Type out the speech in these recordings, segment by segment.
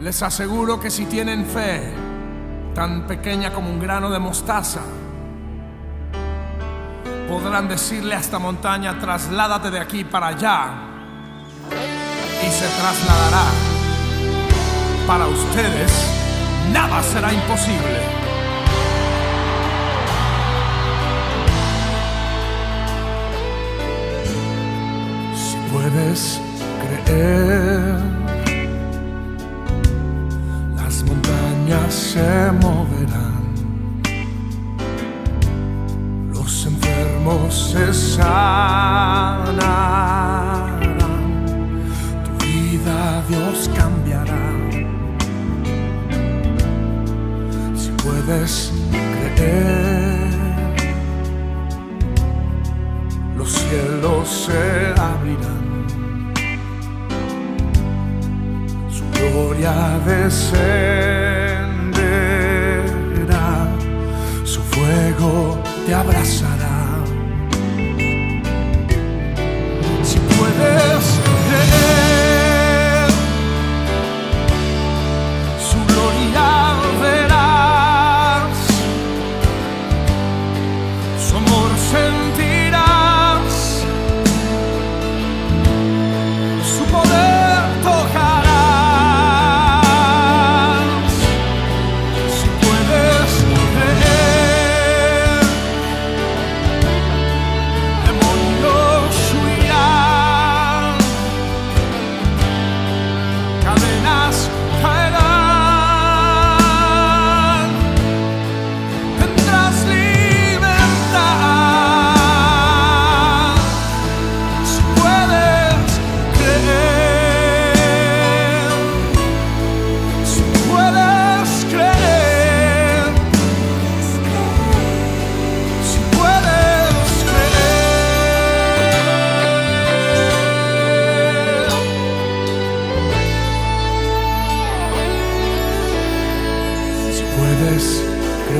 Les aseguro que si tienen fe, tan pequeña como un grano de mostaza, podrán decirle a esta montaña, trasládate de aquí para allá, y se trasladará. Para ustedes, nada será imposible. Si puedes creer, se moverán, los enfermos se sanarán, tu vida Dios cambiará. Si puedes creer, los cielos se abrirán. Su gloria descenderá, abraçar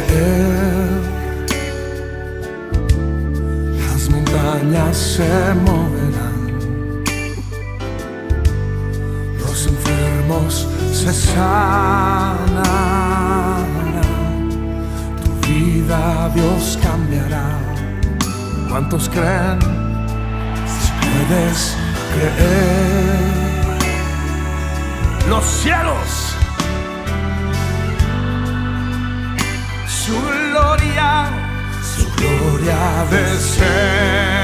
creer, las montañas se moverán, los enfermos se sanarán, tu vida Dios cambiará. ¿Cuántos creen? Si puedes creer, los cielos su gloria, su gloria descende,